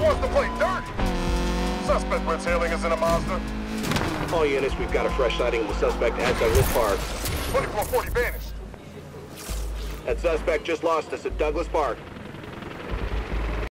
Wants to play dirty. Suspect we're tailing is in a Mazda. All units, we've got a fresh sighting of the suspect at Douglas Park. 2440 vanished. That suspect just lost us at Douglas Park.